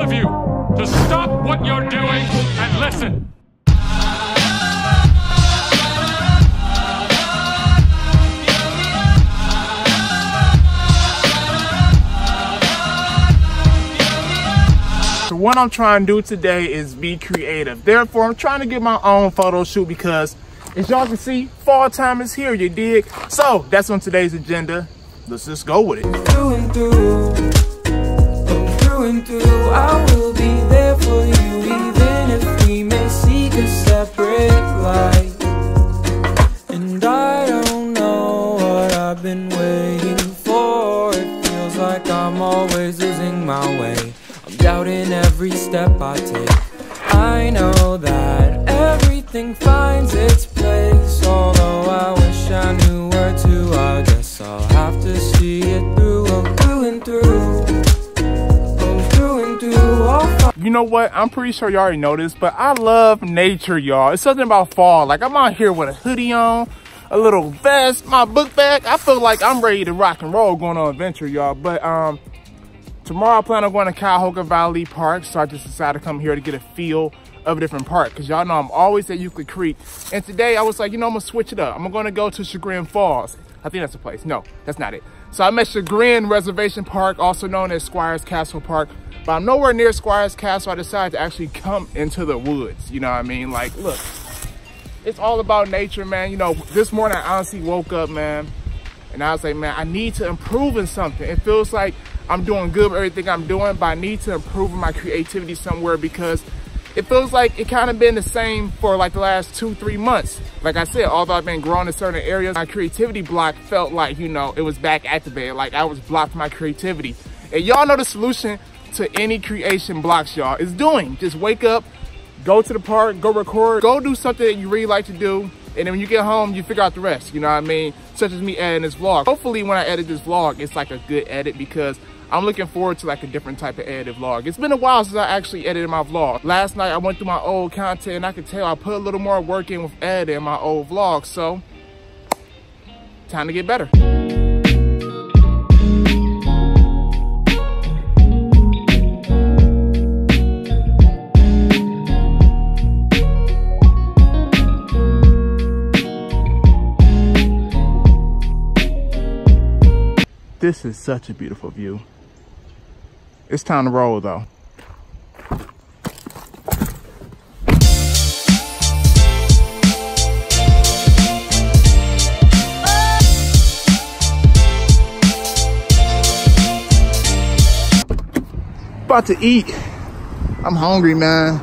all of you to stop what you're doing and listen. So what I'm trying to do today is be creative. Therefore, I'm trying to get my own photo shoot because as y'all can see, fall time is here, you dig? So that's on today's agenda. Let's just go with it. through and through. I will be there for you, You know what? I'm pretty sure you already know this, but I love nature, y'all. It's something about fall. Like I'm out here with a hoodie on, a little vest, my book bag. I feel like I'm ready to rock and roll going on adventure, y'all. But um, tomorrow I plan on going to Cuyahoga Valley Park, so I just decided to come here to get a feel of a different park. Cause y'all know I'm always at Euclid Creek. And today I was like, you know, I'm gonna switch it up. I'm gonna go to Chagrin Falls. I think that's the place. No, that's not it. So I'm at Chagrin Reservation Park, also known as Squires Castle Park. But I'm nowhere near Squires Castle. I decided to actually come into the woods. You know what I mean? Like, look, it's all about nature, man. You know, this morning I honestly woke up, man, and I was like, man, I need to improve in something. It feels like I'm doing good with everything I'm doing, but I need to improve my creativity somewhere because it feels like it kind of been the same for like the last two, three months. Like I said, although I've been growing in certain areas, my creativity block felt like, you know, it was back activated. Like I was blocked my creativity. And y'all know the solution to any creation blocks, y'all, is doing. Just wake up, go to the park, go record, go do something that you really like to do. And then when you get home, you figure out the rest, you know what I mean? Such as me editing this vlog. Hopefully when I edit this vlog, it's like a good edit because I'm looking forward to like a different type of edited vlog. It's been a while since I actually edited my vlog. Last night I went through my old content and I could tell I put a little more work in with editing my old vlog. So time to get better. This is such a beautiful view. It's time to roll though. About to eat. I'm hungry, man.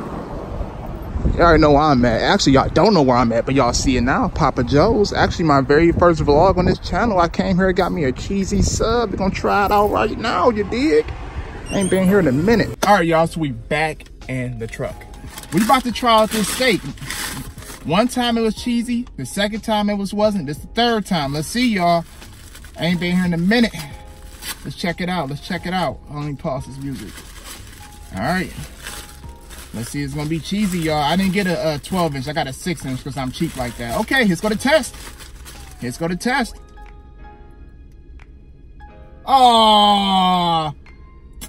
Y'all know where I'm at. Actually, y'all don't know where I'm at, but y'all see it now. Papa Joe's. Actually, my very first vlog on this channel. I came here, got me a cheesy sub. We're gonna try it out right now, you dig? I ain't been here in a minute. All right, y'all, so we back in the truck. We about to try out this steak. One time it was cheesy. The second time it was wasn't. This the third time. Let's see, y'all. I ain't been here in a minute. Let's check it out. Let's check it out. Let me pause this music. All right. Let's see, it's gonna be cheesy, y'all. I didn't get a, a 12 inch, I got a six inch because I'm cheap like that. Okay, let's go to test. Let's go to test. Oh,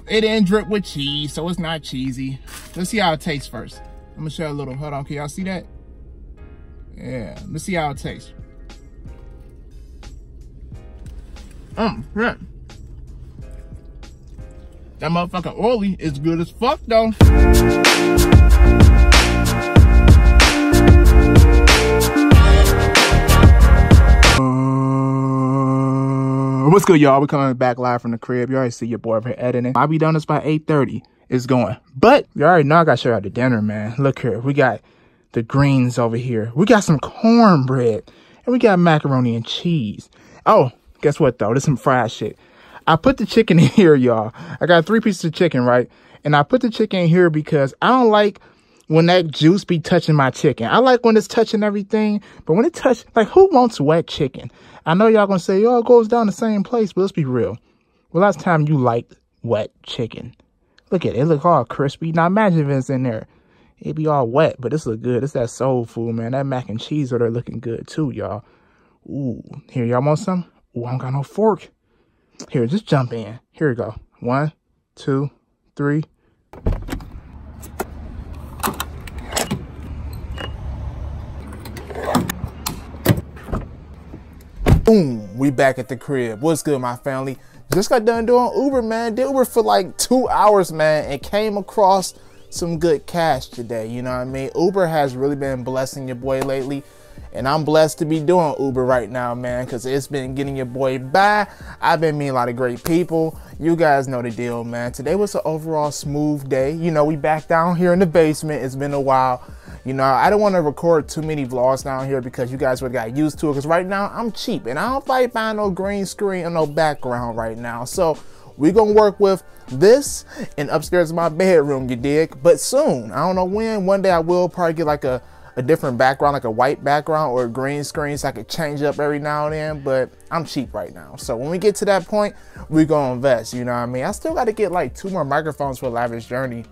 it didn't drip with cheese, so it's not cheesy. Let's see how it tastes first. I'm gonna show a little, hold on, can y'all see that? Yeah, let's see how it tastes. Um, yeah. That motherfucking oily is good as fuck though. What's good, y'all? We're coming back live from the crib. You already see your boy over here editing. I'll be done this by 8.30. It's going. But you already know I gotta show you the dinner, man. Look here. We got the greens over here. We got some cornbread. And we got macaroni and cheese. Oh, guess what, though? There's some fried shit. I put the chicken in here, y'all. I got three pieces of chicken, right? And I put the chicken in here because I don't like when that juice be touching my chicken. I like when it's touching everything, but when it touch, like who wants wet chicken? I know y'all gonna say, oh, it goes down the same place, but let's be real. Well, last time you liked wet chicken. Look at it, it look all crispy. Now imagine if it's in there. It'd be all wet, but this look good. It's that soul food, man. That mac and cheese are there looking good too, y'all. Ooh, here, y'all want some? Ooh, I don't got no fork. Here, just jump in. Here we go. One, two, three. Boom, we back at the crib. What's good, my family? Just got done doing Uber, man. Did Uber for like two hours, man, and came across some good cash today. You know what I mean? Uber has really been blessing your boy lately. And I'm blessed to be doing Uber right now, man, because it's been getting your boy by. I've been meeting a lot of great people. You guys know the deal, man. Today was an overall smooth day. You know, we back down here in the basement. It's been a while. You know, I don't want to record too many vlogs down here because you guys would got used to it. Because right now I'm cheap and I don't fight buying no green screen or no background right now. So we're gonna work with this and upstairs in my bedroom, you dig? But soon, I don't know when. One day I will probably get like a a different background, like a white background or a green screen, so I could change up every now and then. But I'm cheap right now. So when we get to that point, we're gonna invest. You know what I mean? I still gotta get like two more microphones for Lavish Journey.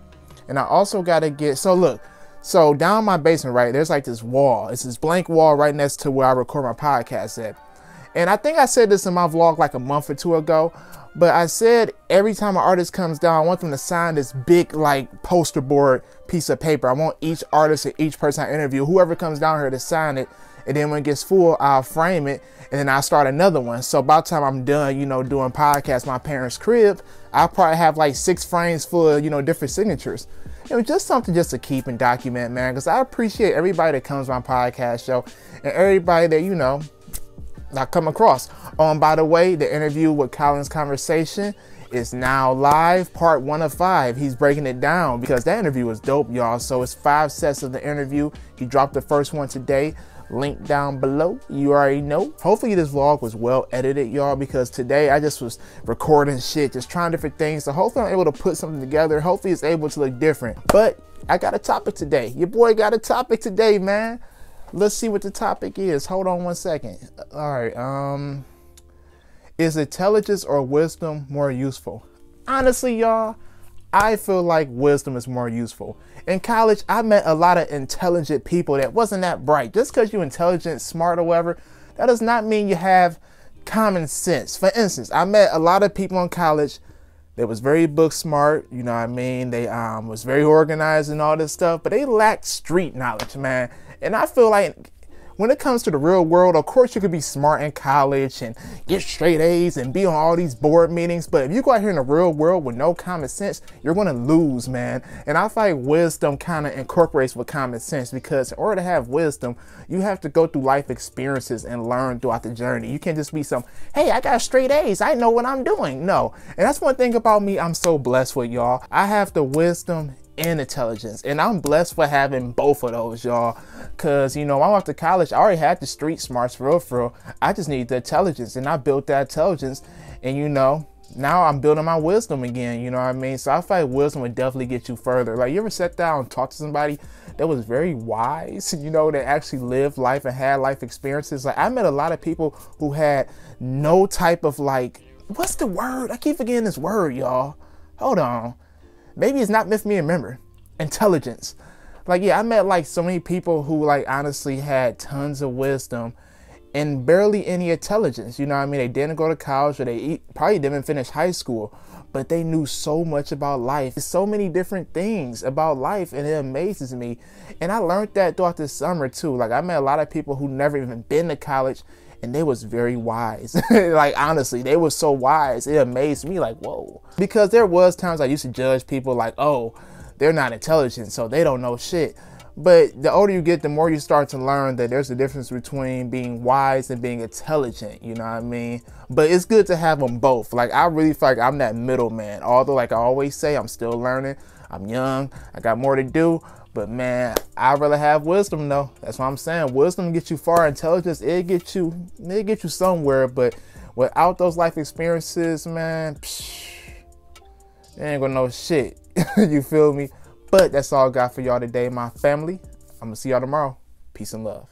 And I also gotta get so look, so down in my basement, right, there's like this wall. It's this blank wall right next to where I record my podcast at. And I think I said this in my vlog like a month or two ago, but I said every time an artist comes down, I want them to sign this big like poster board piece of paper. I want each artist and each person I interview, whoever comes down here to sign it. And then when it gets full, I'll frame it and then I'll start another one. So by the time I'm done, you know, doing podcasts, my parents' crib, I'll probably have like six frames full of, you know, different signatures. It was just something just to keep and document, man, because I appreciate everybody that comes on my podcast show and everybody that, you know, I come across. Um, by the way, the interview with Colin's conversation is now live, part one of five. He's breaking it down because that interview was dope, y'all. So it's five sets of the interview. He dropped the first one today. Link down below. You already know. Hopefully this vlog was well edited, y'all, because today I just was recording shit, just trying different things. So hopefully I'm able to put something together. Hopefully it's able to look different. But I got a topic today. Your boy got a topic today, man. Let's see what the topic is. Hold on one second. All right. Um, is intelligence or wisdom more useful? Honestly, y'all, I feel like wisdom is more useful. In college, I met a lot of intelligent people that wasn't that bright. Just because you're intelligent, smart, or whatever, that does not mean you have common sense. For instance, I met a lot of people in college that was very book smart, you know what I mean? They um, was very organized and all this stuff, but they lacked street knowledge, man. And I feel like when it comes to the real world, of course you could be smart in college and get straight A's and be on all these board meetings. But if you go out here in the real world with no common sense, you're gonna lose, man. And I find wisdom kind of incorporates with common sense because in order to have wisdom, you have to go through life experiences and learn throughout the journey. You can't just be some, hey, I got straight A's. I know what I'm doing. No. And that's one thing about me I'm so blessed with, y'all. I have the wisdom and intelligence. And I'm blessed for having both of those, y'all. Cause you know, I went to college, I already had the street smarts for real, for real. I just need the intelligence and I built that intelligence. And you know, now I'm building my wisdom again, you know what I mean? So I feel like wisdom would definitely get you further. Like you ever sat down and talked to somebody that was very wise, you know, that actually lived life and had life experiences. Like I met a lot of people who had no type of like, what's the word? I keep forgetting this word, y'all. Hold on maybe it's not for me remember. Intelligence. Like, yeah, I met like so many people who like honestly had tons of wisdom and barely any intelligence. You know what I mean? They didn't go to college or they eat, probably didn't finish high school, but they knew so much about life. So many different things about life, and it amazes me. And I learned that throughout this summer too. Like I met a lot of people who never even been to college and they was very wise. like honestly, they were so wise. It amazed me like, whoa. Because there was times I used to judge people like, oh, they're not intelligent, so they don't know shit. But the older you get, the more you start to learn that there's a difference between being wise and being intelligent. You know what I mean? But it's good to have them both. Like I really feel like I'm that middleman. Although, like I always say, I'm still learning. I'm young. I got more to do. But man, I rather have wisdom though. That's what I'm saying. Wisdom gets you far. Intelligence, it gets you, it gets you somewhere. But without those life experiences, man, psh, ain't gonna know shit. you feel me? But that's all I got for y'all today, my family. I'm gonna see y'all tomorrow. Peace and love.